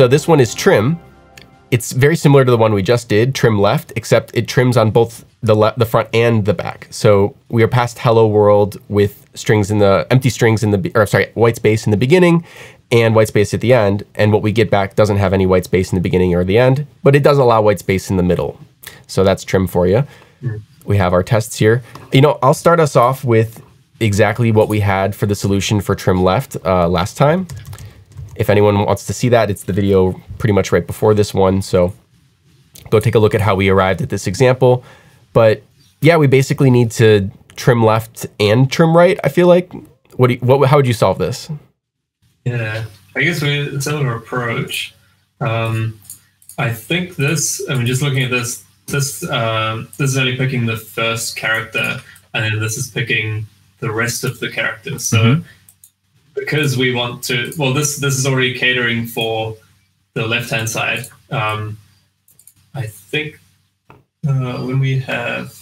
So this one is trim. It's very similar to the one we just did, trim left, except it trims on both the le- the front and the back. So we are past hello world with strings in the empty strings in the or sorry white space in the beginning and white space at the end. And what we get back doesn't have any white space in the beginning or the end, but it does allow white space in the middle. So that's trim for you. We have our tests here. You know, I'll start us off with exactly what we had for the solution for trim left uh, last time. If anyone wants to see that, it's the video pretty much right before this one. So go take a look at how we arrived at this example. But yeah, we basically need to trim left and trim right. I feel like. What? Do you, what? How would you solve this? Yeah, I guess we similar approach. Um, I think this. I mean, just looking at this, this um, this is only picking the first character, and then this is picking the rest of the characters. So Mhm. Because we want to, well, this this is already catering for the left hand side. Um, I think uh, when we have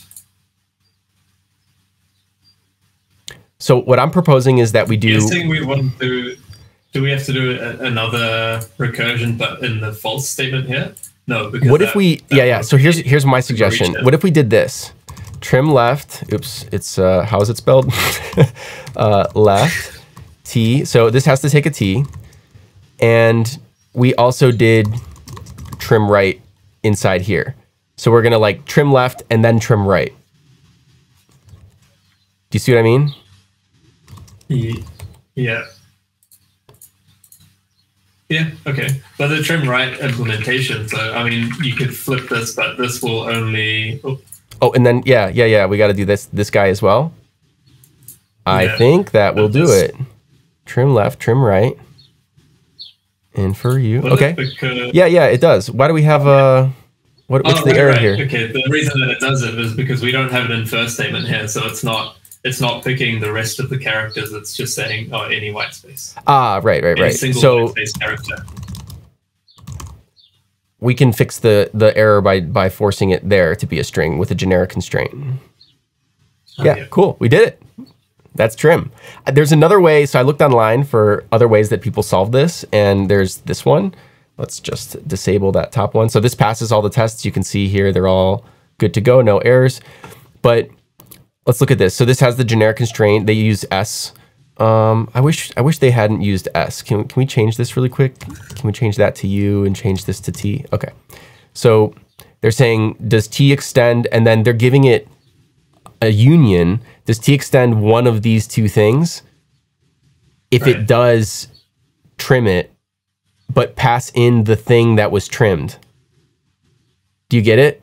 So what I'm proposing is that we do. guessing we want to. Do we have to do a, another recursion, but in the false statement here? No, because What if that- we? that Yeah, yeah. So here's here's my suggestion. What if we did this? Trim left. Oops. It's uh, how is it spelled? uh, left. T. So this has to take a T. And we also did trim right inside here. So we're gonna like trim left and then trim right. Do you see what I mean? Yeah. Yeah, okay. But the trim right implementation, so I mean, you could flip this, but this will only. Oh, Oh, and then yeah, yeah, yeah. We got to do this this guy as well. I Yeah. think that will do it. Trim left, trim right. And for you, well, okay. Because, Yeah, yeah, it does. Why do we have uh what, what's Oh, the right, error right. here? Okay, the reason that it does it is because we don't have it in first statement here, so it's not it's not picking the rest of the characters. It's just saying oh any white space, Ah, right, right, any right. single So white space character. we can fix the the error by by forcing it there to be a string with a generic constraint. Yeah, Okay. cool. We did it. That's trim. Uh, There's another way. So I looked online for other ways that people solve this, and there's this one. Let's just disable that top one. So this passes all the tests. You can see here they're all good to go, no errors. But let's look at this. So this has the generic constraint. They use S. Um, I wish I wish they hadn't used S. Can, can we change this really quick? Can we change that to U and change this to T? Okay. So they're saying does T extend, and then they're giving it a union, does T extend one of these two things? If it does, trim it, but pass in the thing that was trimmed. Do you get it?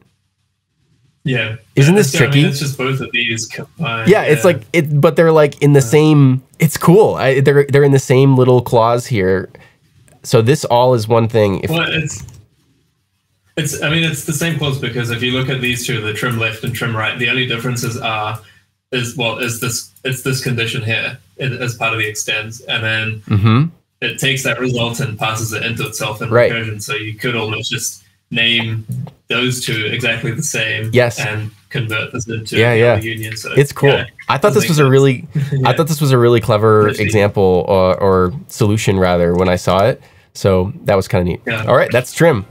Yeah, Isn't this So, I mean, tricky? it's just both of these combined. Yeah, it's like it, but they're like in the same. It's cool. I, they're they're in the same little clause here. So this all is one thing. If Well, it's it's. I mean, it's the same clause because if you look at these two, the trim left and trim right, the only differences are is well is this it's this condition here as part of the extends, and then Mhm. it takes that result and passes it into itself in Right. recursion. So you could almost just name those two exactly the same. Yes. and convert this into Yeah, a yeah. union. So it's cool. yeah, I thought this was make a really sense. I thought this was a really clever example or, or solution rather when I saw it. So that was kind of neat. Yeah. All right, that's trim.